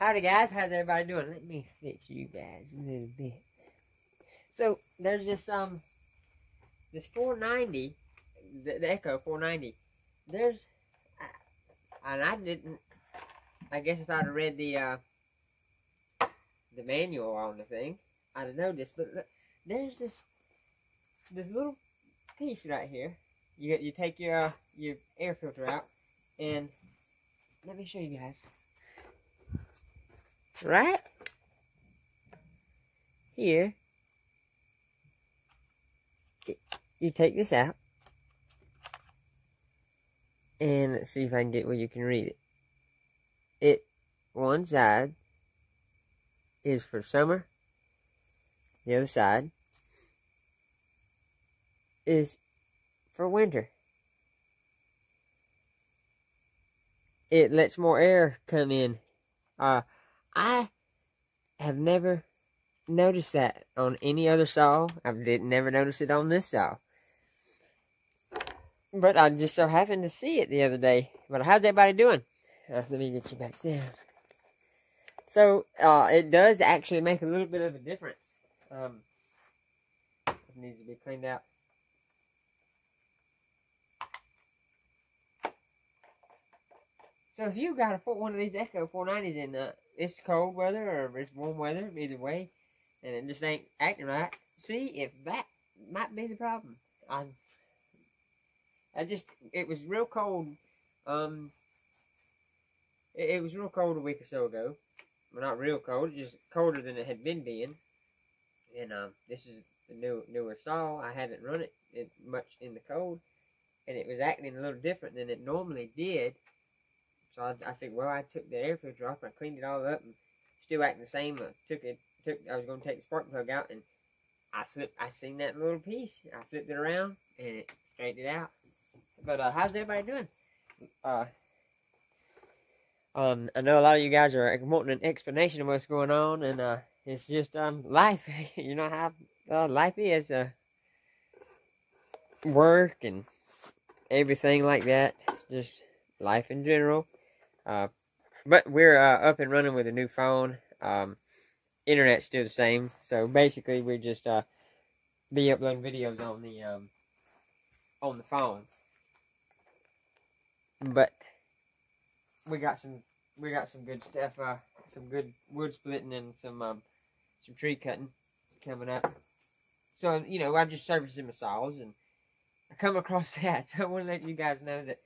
Howdy guys, how's everybody doing? Let me fix you guys a little bit. So there's this um this 490, the, the Echo 490. There's and I didn't. I guess if I'd read the uh, the manual on the thing, I'd have noticed. But look, there's this this little piece right here. You you take your uh, your air filter out, and let me show you guys right here, you take this out, and let's see if I can get where you can read it. It, one side is for summer, the other side is for winter. It lets more air come in. Uh, I have never noticed that on any other saw. I've did never notice it on this saw. But I just so happened to see it the other day. But how's everybody doing? Uh, let me get you back down. So, uh, it does actually make a little bit of a difference. Um, it needs to be cleaned out. So if you got a one of these Echo 490s in uh, it's cold weather or it's warm weather, either way, and it just ain't acting right, see if that might be the problem. I, I just, it was real cold, um, it, it was real cold a week or so ago. Well, not real cold, just colder than it had been being. And, um, this is the new, newer saw. I haven't run it, it much in the cold, and it was acting a little different than it normally did so I, I think, well, I took the air filter off and I cleaned it all up and still acting the same. I took it, took, I was going to take the spark plug out and I flipped, I seen that little piece. I flipped it around and it straightened it out. But, uh, how's everybody doing? Uh, um, I know a lot of you guys are wanting an explanation of what's going on and, uh, it's just, um, life. you know how, uh, life is, uh, work and everything like that. It's just life in general. Uh, but we're uh, up and running with a new phone. Um, internet's still the same. So basically, we're just uh, be uploading videos on the um, on the phone. But we got some we got some good stuff. Uh, some good wood splitting and some um, some tree cutting coming up. So you know, I'm just servicing my saws and I come across that. So I want to let you guys know that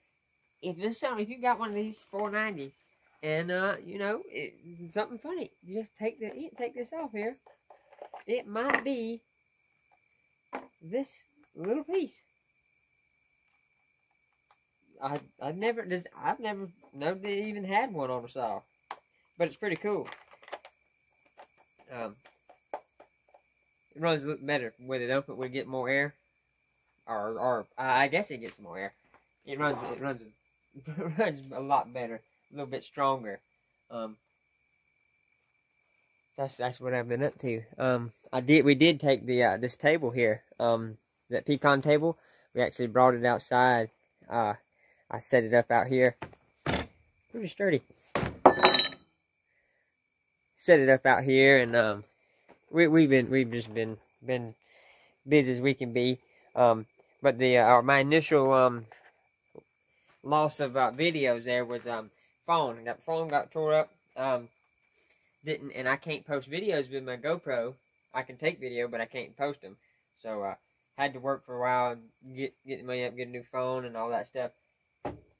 if this something, if you got one of these 490s, and uh, you know, it, something funny, just take the take this off here. It might be this little piece. I I've never just I've never known they even had one on a saw, but it's pretty cool. Um, it runs a little better with it open. We get more air, or or I guess it gets more air. It runs it runs runs a lot better, a little bit stronger. Um, that's that's what I've been up to. Um, I did we did take the uh, this table here, um, that pecan table. We actually brought it outside. Uh, I set it up out here, pretty sturdy. Set it up out here, and um, we we've been we've just been been busy as we can be. Um, but the uh, my initial um loss of uh, videos there was um phone. That phone got tore up. Um, didn't and I can't post videos with my GoPro. I can take video, but I can't post them. So uh, had to work for a while, get get money up, get a new phone, and all that stuff.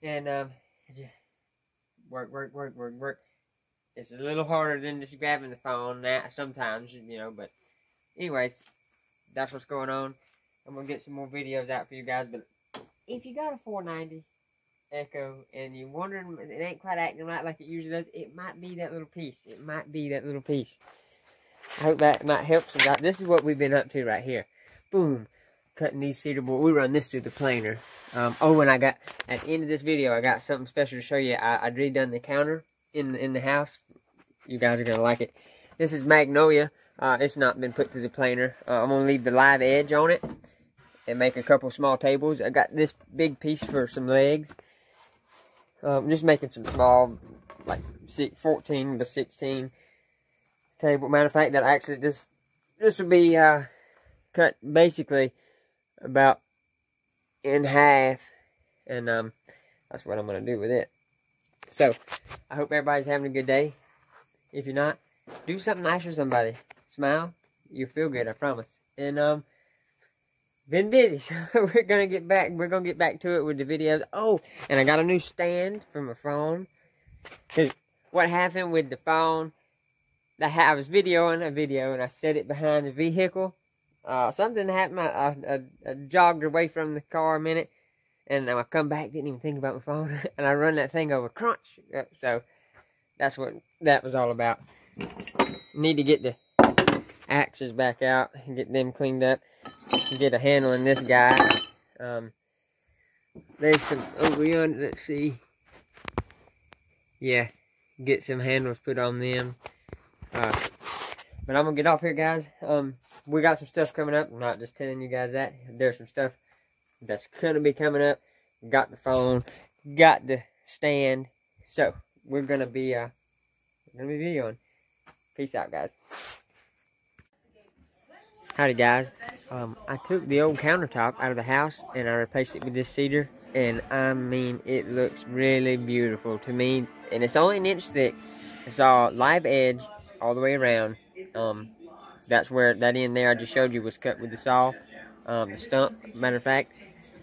And um, just work, work, work, work, work. It's a little harder than just grabbing the phone that sometimes, you know. But anyways, that's what's going on. I'm gonna get some more videos out for you guys. But if you got a 490 Echo and you're wondering it ain't quite acting right like it usually does, it might be that little piece. It might be that little piece. I hope that might help some guys. This is what we've been up to right here. Boom. Cutting these cedar board. We run this through the planer. Um, oh, and I got, at the end of this video, I got something special to show you. I, I redone the counter in, in the house. You guys are going to like it. This is Magnolia. Uh, it's not been put to the planer. Uh, I'm going to leave the live edge on it and make a couple small tables. I got this big piece for some legs. Um, just making some small like 14 by 16 table. Matter of fact, that actually this this would be uh, cut basically about in half, and um, that's what I'm gonna do with it. So, I hope everybody's having a good day. If you're not, do something nice for somebody. Smile, you feel good. I promise. And um, been busy, so we're gonna get back. We're gonna get back to it with the videos. Oh, and I got a new stand for my phone. Cause what happened with the phone? I was videoing a video and I set it behind the vehicle. Uh, something happened. I, I, I, jogged away from the car a minute, and I come back, didn't even think about my phone, and I run that thing over crunch. So that's what that was all about. Need to get the axes back out and get them cleaned up. Get a handle on this guy. Um, there's some over yonder. Let's see. Yeah, get some handles put on them. Uh, but I'm gonna get off here, guys. Um, we got some stuff coming up. I'm not just telling you guys that. There's some stuff that's gonna be coming up. Got the phone, got the stand. So we're gonna be uh, gonna be videoing. Peace out, guys. Howdy, guys. Um, I took the old countertop out of the house and I replaced it with this cedar. And I mean, it looks really beautiful to me. And it's only an inch thick. It's all live edge all the way around. Um, that's where that end there I just showed you was cut with the saw. Um, the stump, matter of fact,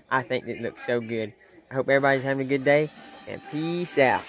I think it looks so good. I hope everybody's having a good day, and peace out.